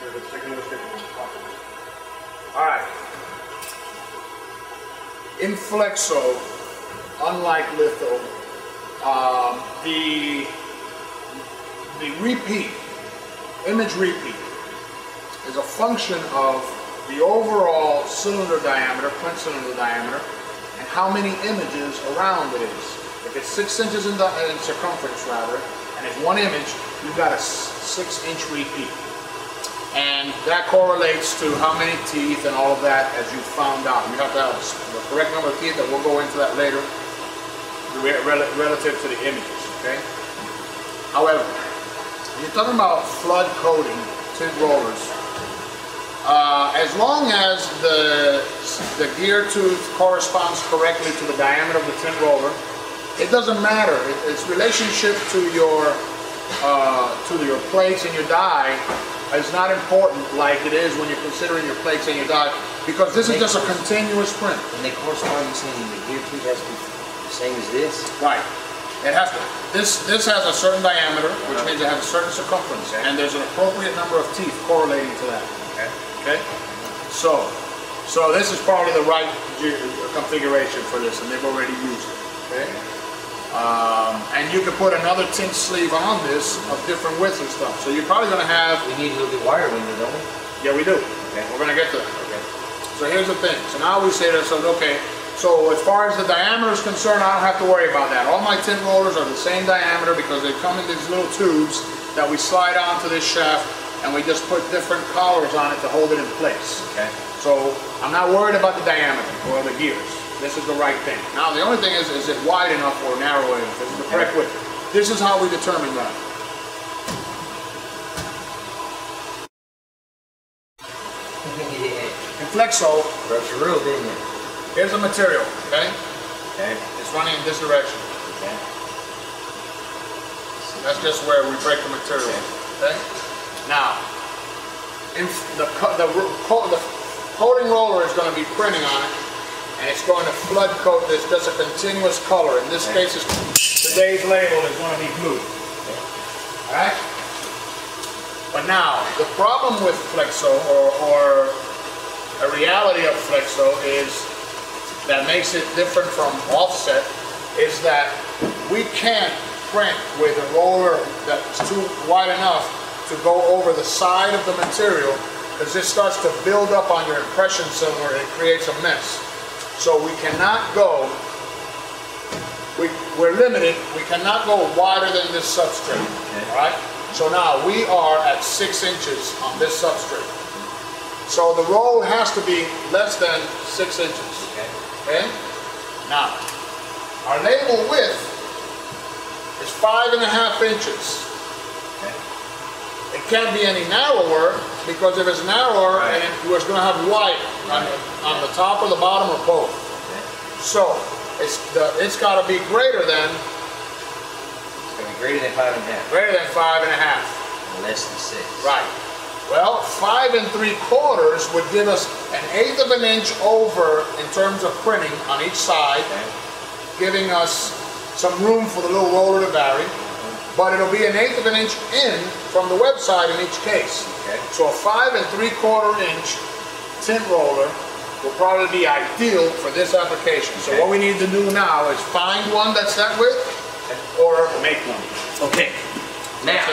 There's a second stick. All right. In Flexo, unlike litho, um, the the repeat, image repeat, is a function of the overall cylinder diameter, print cylinder diameter, and how many images around it is. If it's six inches in, in circumference, rather, and it's one image, you've got a six-inch repeat. And that correlates to how many teeth and all of that as you found out. You have to have the correct number of teeth, and we'll go into that later, relative to the images, okay? However, you're talking about flood coating tint rollers, uh, as long as the, the gear tooth corresponds correctly to the diameter of the tint roller, it doesn't matter. It, its relationship to your uh, to your plates and your die is not important like it is when you're considering your plates and your die because this is just a continuous print. And they correspond, you saying the gear tooth has to be the same as this? Right. It has to. This this has a certain diameter, which means it has a certain circumference, okay. and there's an appropriate number of teeth correlating to that. Okay. Okay. So, so this is probably the right configuration for this, and they've already used it. Okay. Um, and you can put another tint sleeve on this of different widths and stuff. So you're probably going to have... We need a little bit wider window, don't we? Yeah, we do. Okay. We're going to get to that. Okay. So here's the thing. So now we say to ourselves, okay, so as far as the diameter is concerned, I don't have to worry about that. All my tint rollers are the same diameter because they come in these little tubes that we slide onto this shaft and we just put different collars on it to hold it in place. Okay. So I'm not worried about the diameter or the gears. This is the right thing. Now the only thing is, is it wide enough or narrow enough? This is the correct width. This is how we determine that. In Flexo, That's real, didn't you? Here's the material, okay? Okay. It's running in this direction. Okay. That's just where we break the material, okay? Now, in the, the, the coating roller is going to be printing on it and it's going to flood coat this just a continuous color. In this case, today's label is going to be blue. All right? But now, the problem with Flexo, or, or a reality of Flexo, is that makes it different from offset, is that we can't print with a roller that's too wide enough to go over the side of the material because this starts to build up on your impression cylinder and it creates a mess. So we cannot go, we, we're limited, we cannot go wider than this substrate, okay. all right? So now we are at six inches on this substrate. So the roll has to be less than six inches, okay? okay? Now, our label width is five and a half inches. Can't be any narrower because if it's narrower, right. and it was going to have white on, on the top or the bottom or both. Okay. So it's the, it's got to be greater than. It's going to be greater than five and a half. Greater than five and a half. less than six. Right. Well, five and three quarters would give us an eighth of an inch over in terms of printing on each side, okay. giving us some room for the little roller to vary but it'll be an eighth of an inch in from the web side in each case. Okay. So a five and three quarter inch tint roller will probably be ideal for this application. Okay. So what we need to do now is find one that's that width or make one. Okay. Now,